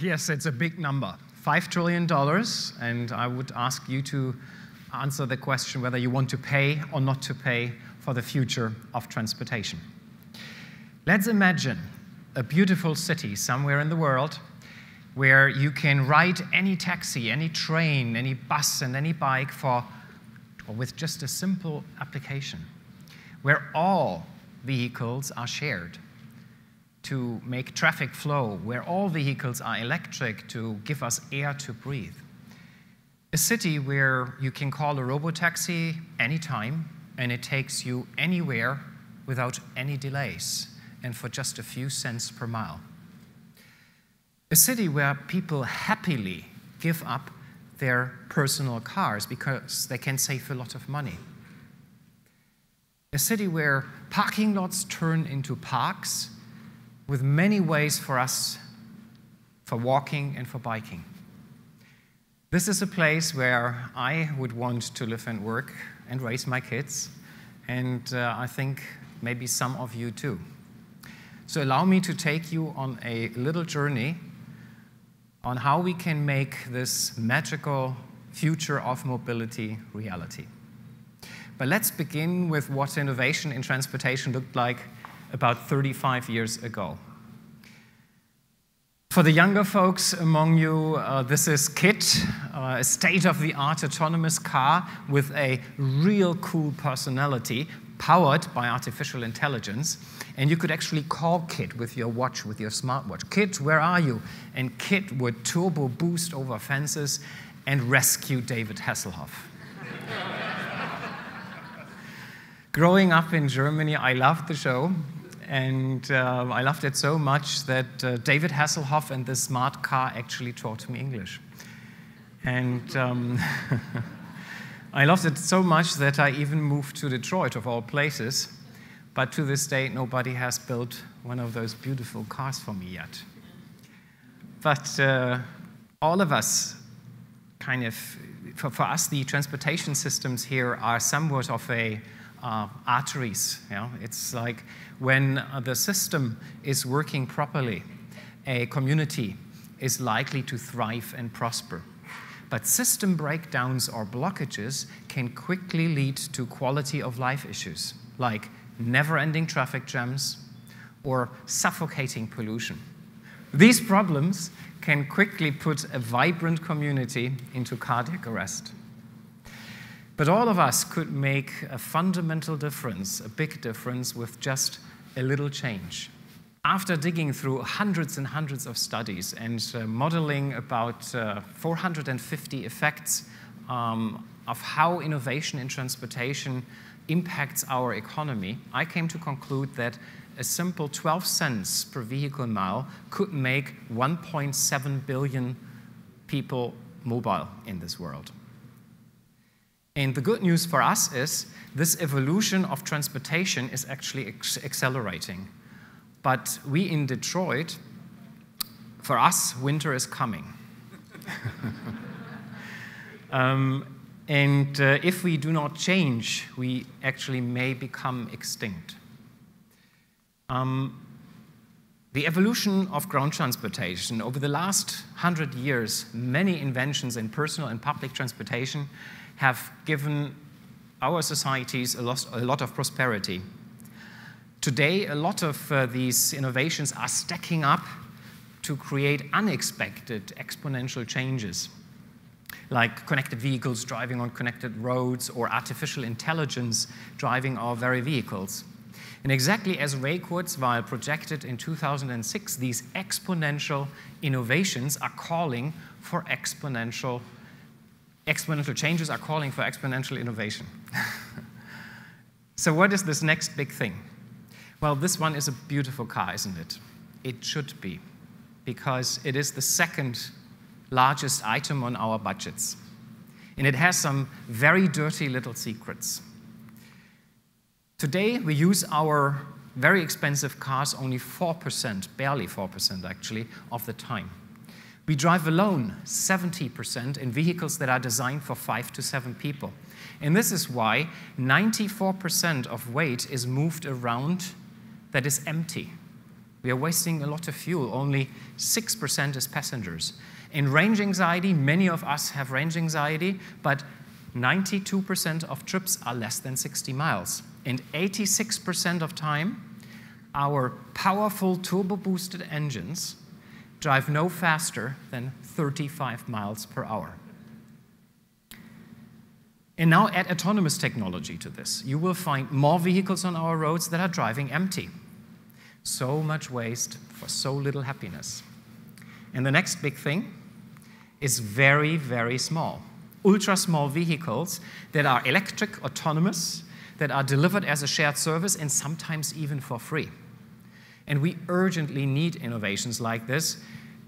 yes, it's a big number. $5 trillion, and I would ask you to answer the question whether you want to pay or not to pay for the future of transportation. Let's imagine a beautiful city somewhere in the world where you can ride any taxi, any train, any bus, and any bike for, or with just a simple application, where all vehicles are shared to make traffic flow, where all vehicles are electric to give us air to breathe. A city where you can call a robotaxi anytime and it takes you anywhere without any delays and for just a few cents per mile. A city where people happily give up their personal cars because they can save a lot of money. A city where parking lots turn into parks with many ways for us for walking and for biking. This is a place where I would want to live and work and raise my kids, and uh, I think maybe some of you too. So, allow me to take you on a little journey on how we can make this magical future of mobility reality. But let's begin with what innovation in transportation looked like about 35 years ago. For the younger folks among you, uh, this is KITT, uh, a state of the art autonomous car with a real cool personality powered by artificial intelligence. And you could actually call KITT with your watch, with your smartwatch. KITT, where are you? And KITT would turbo boost over fences and rescue David Hasselhoff. Growing up in Germany, I loved the show. And uh, I loved it so much that uh, David Hasselhoff and the smart car actually taught me English. And um, I loved it so much that I even moved to Detroit, of all places. But to this day, nobody has built one of those beautiful cars for me yet. But uh, all of us, kind of, for, for us, the transportation systems here are somewhat of a uh, arteries. You know? It's like when the system is working properly, a community is likely to thrive and prosper. But system breakdowns or blockages can quickly lead to quality of life issues, like never ending traffic jams or suffocating pollution. These problems can quickly put a vibrant community into cardiac arrest. But all of us could make a fundamental difference, a big difference, with just a little change. After digging through hundreds and hundreds of studies and uh, modeling about uh, 450 effects um, of how innovation in transportation impacts our economy, I came to conclude that a simple 12 cents per vehicle mile could make 1.7 billion people mobile in this world. And the good news for us is this evolution of transportation is actually accelerating. But we in Detroit, for us, winter is coming. um, and uh, if we do not change, we actually may become extinct. Um, the evolution of ground transportation over the last hundred years, many inventions in personal and public transportation have given our societies a lot, a lot of prosperity. Today, a lot of uh, these innovations are stacking up to create unexpected exponential changes, like connected vehicles driving on connected roads or artificial intelligence driving our very vehicles. And exactly as Ray Kurzweil projected in 2006, these exponential innovations are calling for exponential exponential changes are calling for exponential innovation. so, what is this next big thing? Well, this one is a beautiful car, isn't it? It should be, because it is the second largest item on our budgets. And it has some very dirty little secrets. Today, we use our very expensive cars only 4%, barely 4% actually, of the time. We drive alone 70% in vehicles that are designed for five to seven people. And this is why 94% of weight is moved around that is empty. We are wasting a lot of fuel. Only 6% is passengers. In range anxiety, many of us have range anxiety, but 92% of trips are less than 60 miles. And 86% of time, our powerful turbo boosted engines drive no faster than 35 miles per hour. And now add autonomous technology to this. You will find more vehicles on our roads that are driving empty. So much waste for so little happiness. And the next big thing is very, very small. Ultra small vehicles that are electric, autonomous, that are delivered as a shared service and sometimes even for free. And we urgently need innovations like this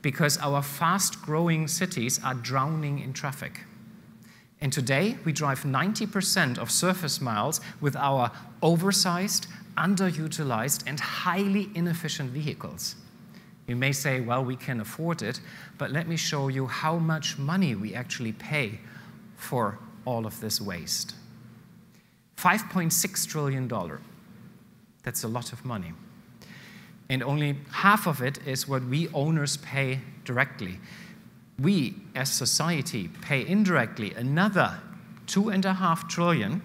because our fast growing cities are drowning in traffic. And today, we drive 90% of surface miles with our oversized, underutilized, and highly inefficient vehicles. You may say, well, we can afford it, but let me show you how much money we actually pay for all of this waste. $5.6 trillion. That's a lot of money. And only half of it is what we owners pay directly. We, as society, pay indirectly another two and a half trillion,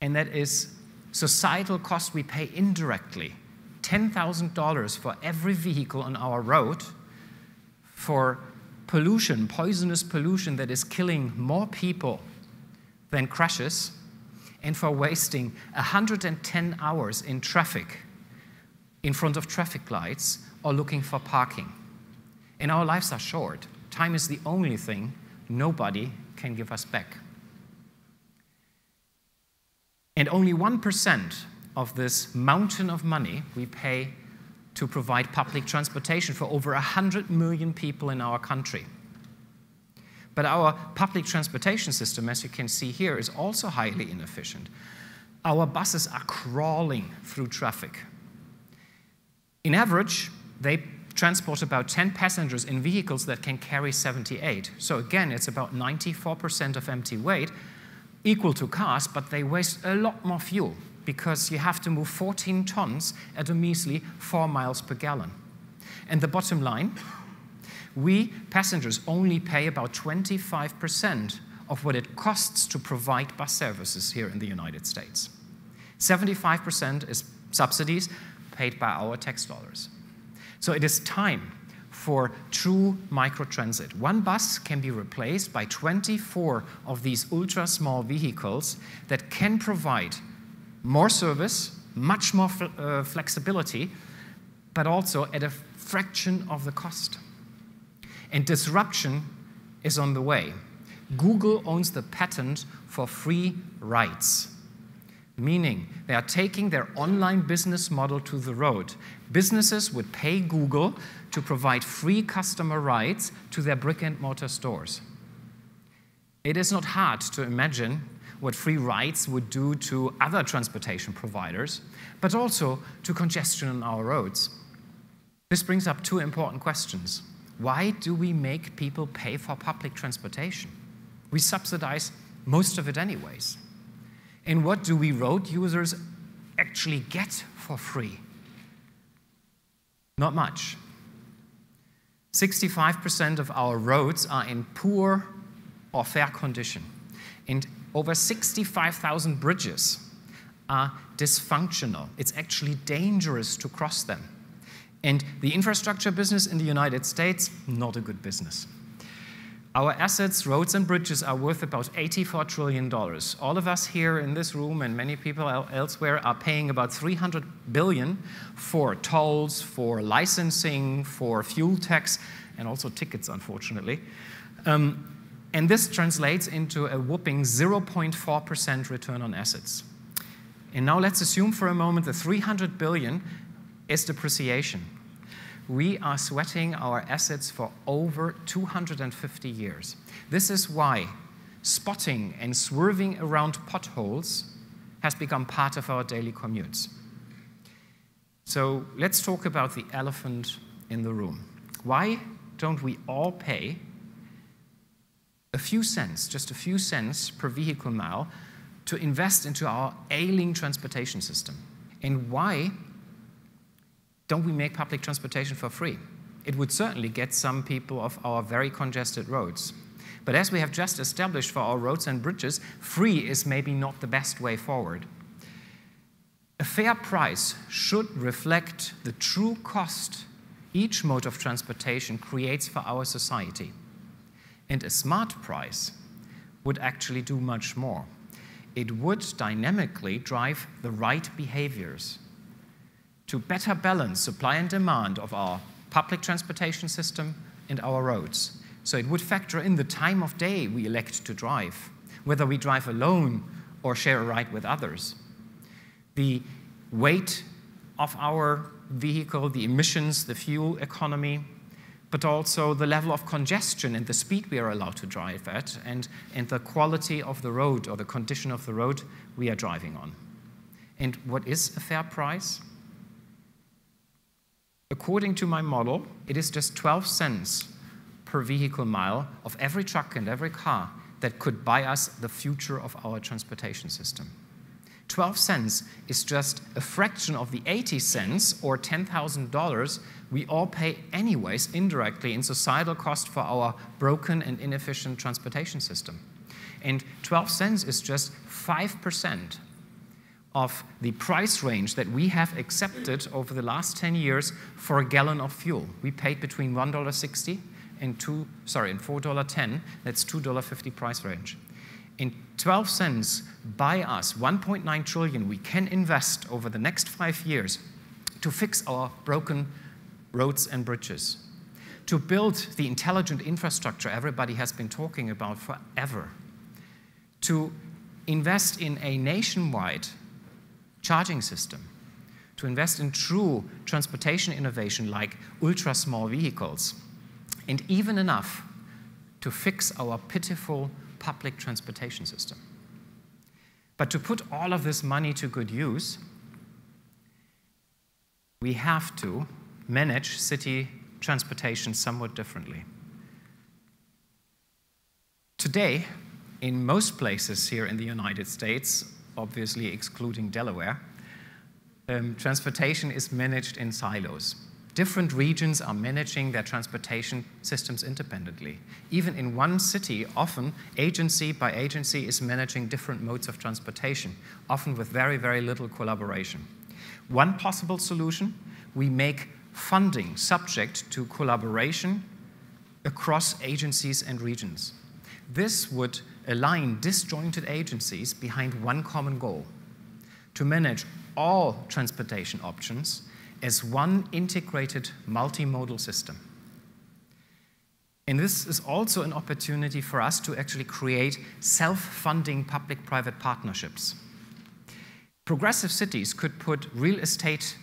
and that is societal cost we pay indirectly $10,000 for every vehicle on our road for pollution, poisonous pollution that is killing more people than crashes, and for wasting 110 hours in traffic in front of traffic lights or looking for parking. And our lives are short. Time is the only thing nobody can give us back. And only 1% of this mountain of money we pay to provide public transportation for over 100 million people in our country. But our public transportation system, as you can see here, is also highly inefficient. Our buses are crawling through traffic. In average, they transport about 10 passengers in vehicles that can carry 78. So again, it's about 94% of empty weight, equal to cars, but they waste a lot more fuel because you have to move 14 tons at a measly 4 miles per gallon. And the bottom line, we passengers only pay about 25% of what it costs to provide bus services here in the United States. 75% is subsidies paid by our tax dollars. So it is time for true microtransit. One bus can be replaced by 24 of these ultra small vehicles that can provide more service, much more uh, flexibility, but also at a fraction of the cost. And disruption is on the way. Google owns the patent for free rides, meaning they are taking their online business model to the road. Businesses would pay Google to provide free customer rides to their brick and mortar stores. It is not hard to imagine what free rides would do to other transportation providers, but also to congestion on our roads. This brings up two important questions. Why do we make people pay for public transportation? We subsidize most of it anyways. And what do we road users actually get for free? Not much. 65% of our roads are in poor or fair condition. And over 65,000 bridges are dysfunctional. It's actually dangerous to cross them. And the infrastructure business in the United States, not a good business. Our assets, roads and bridges, are worth about $84 trillion. All of us here in this room and many people elsewhere are paying about 300 billion for tolls, for licensing, for fuel tax, and also tickets, unfortunately. Um, and this translates into a whopping 0.4% return on assets. And now let's assume for a moment the 300 billion is depreciation. We are sweating our assets for over 250 years. This is why spotting and swerving around potholes has become part of our daily commutes. So let's talk about the elephant in the room. Why don't we all pay a few cents, just a few cents per vehicle mile, to invest into our ailing transportation system? And why don't we make public transportation for free? It would certainly get some people off our very congested roads. But as we have just established for our roads and bridges, free is maybe not the best way forward. A fair price should reflect the true cost each mode of transportation creates for our society. And a smart price would actually do much more. It would dynamically drive the right behaviors to better balance supply and demand of our public transportation system and our roads. So it would factor in the time of day we elect to drive, whether we drive alone or share a ride with others. The weight of our vehicle, the emissions, the fuel economy, but also the level of congestion and the speed we are allowed to drive at, and, and the quality of the road or the condition of the road we are driving on. And what is a fair price? According to my model, it is just 12 cents per vehicle mile of every truck and every car that could buy us the future of our transportation system. 12 cents is just a fraction of the 80 cents or $10,000 we all pay anyways indirectly in societal cost for our broken and inefficient transportation system. And 12 cents is just 5% of the price range that we have accepted over the last 10 years for a gallon of fuel. We paid between $1.60 and two, sorry, and $4.10. That's $2.50 price range in 12 cents buy us 1.9 trillion we can invest over the next five years to fix our broken roads and bridges, to build the intelligent infrastructure everybody has been talking about forever, to invest in a nationwide charging system, to invest in true transportation innovation like ultra small vehicles, and even enough to fix our pitiful public transportation system. But to put all of this money to good use, we have to manage city transportation somewhat differently. Today, in most places here in the United States, obviously excluding Delaware, um, transportation is managed in silos different regions are managing their transportation systems independently. Even in one city, often agency by agency is managing different modes of transportation, often with very, very little collaboration. One possible solution, we make funding subject to collaboration across agencies and regions. This would align disjointed agencies behind one common goal, to manage all transportation options as one integrated multimodal system. And this is also an opportunity for us to actually create self-funding public-private partnerships. Progressive cities could put real estate,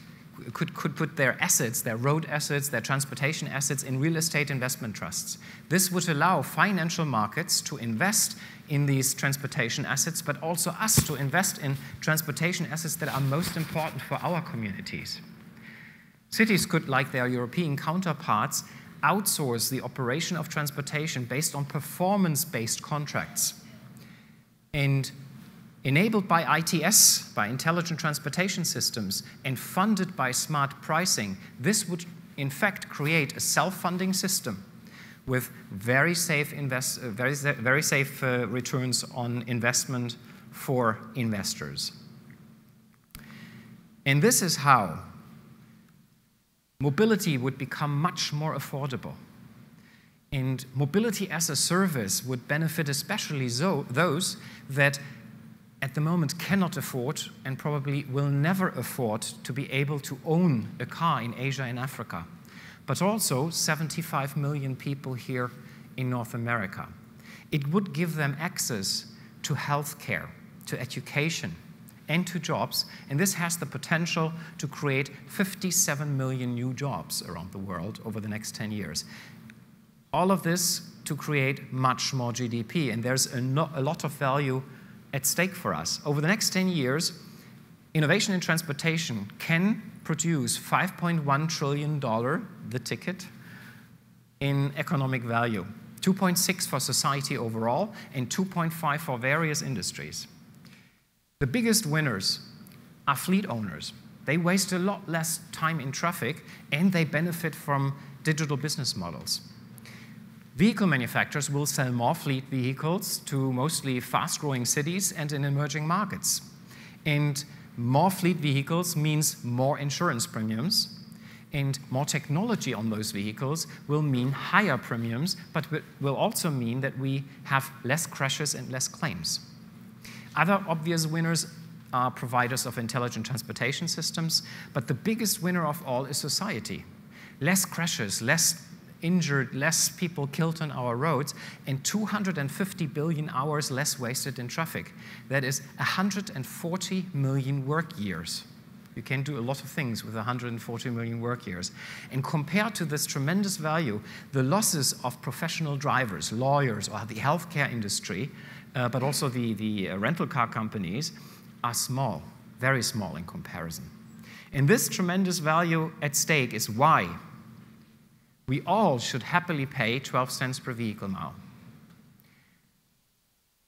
could, could put their assets, their road assets, their transportation assets in real estate investment trusts. This would allow financial markets to invest in these transportation assets, but also us to invest in transportation assets that are most important for our communities. Cities could, like their European counterparts, outsource the operation of transportation based on performance based contracts. And enabled by ITS, by intelligent transportation systems, and funded by smart pricing, this would in fact create a self funding system with very safe, invest, uh, very, very safe uh, returns on investment for investors. And this is how mobility would become much more affordable. And mobility as a service would benefit especially those that at the moment cannot afford and probably will never afford to be able to own a car in Asia and Africa, but also 75 million people here in North America. It would give them access to health care, to education, and to jobs, and this has the potential to create 57 million new jobs around the world over the next 10 years. All of this to create much more GDP, and there's a, no, a lot of value at stake for us. Over the next 10 years, innovation in transportation can produce $5.1 trillion, the ticket, in economic value. 2.6 for society overall, and 2.5 for various industries. The biggest winners are fleet owners. They waste a lot less time in traffic and they benefit from digital business models. Vehicle manufacturers will sell more fleet vehicles to mostly fast growing cities and in emerging markets. And more fleet vehicles means more insurance premiums, and more technology on those vehicles will mean higher premiums, but will also mean that we have less crashes and less claims. Other obvious winners are providers of intelligent transportation systems, but the biggest winner of all is society. Less crashes, less injured, less people killed on our roads, and 250 billion hours less wasted in traffic. That is 140 million work years. You can do a lot of things with 140 million work years. And compared to this tremendous value, the losses of professional drivers, lawyers, or the healthcare industry, uh, but also the, the uh, rental car companies, are small, very small in comparison. And this tremendous value at stake is why we all should happily pay 12 cents per vehicle mile.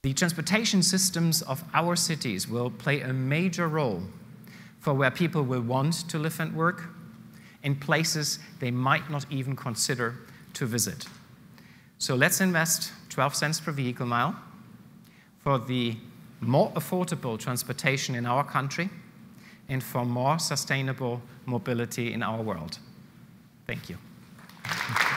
The transportation systems of our cities will play a major role for where people will want to live and work in places they might not even consider to visit. So let's invest 12 cents per vehicle mile for the more affordable transportation in our country and for more sustainable mobility in our world. Thank you. Thank you.